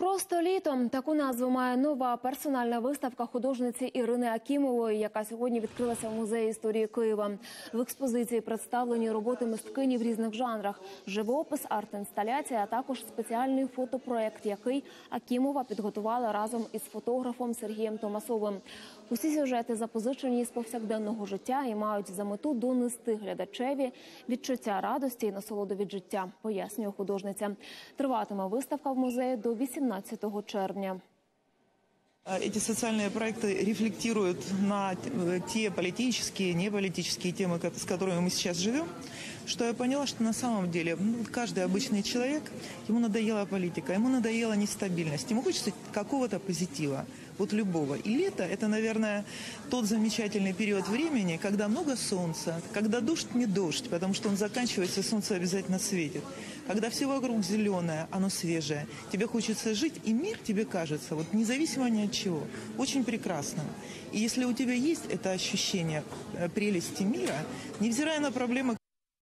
Просто літом таку назву має нова персональна виставка художниці Ірини Акімової, яка сьогодні відкрилася в музеї історії Києва. В експозиції представлені роботи мисткині в різних жанрах: живопис, арт-інсталяція, а також спеціальний фотопроект, який Акімова підготувала разом із фотографом Сергієм Томасовим. Усі сюжети запозичені з повсякденного життя і мають за мету донести глядачеві відчуття радості і насолоду від життя, пояснює художниця. Триватиме виставка в музеї до 18 червня. А Эти социальные проекты рефлектируют на э, те политические, неполитические темы, с которыми мы сейчас живем, что я поняла, что на самом деле ну, каждый обычный человек, ему надоела политика, ему надоела нестабильность, ему хочется какого-то позитива, вот любого. И лето – это, наверное, тот замечательный период времени, когда много солнца, когда дождь не дождь, потому что он заканчивается, солнце обязательно светит. Когда все вокруг зеленое, оно свежее, тебе хочется жить, и мир тебе кажется, вот независимо ни от чего, очень прекрасным. И если у тебя есть это ощущение э, прелести мира, невзирая на проблемы,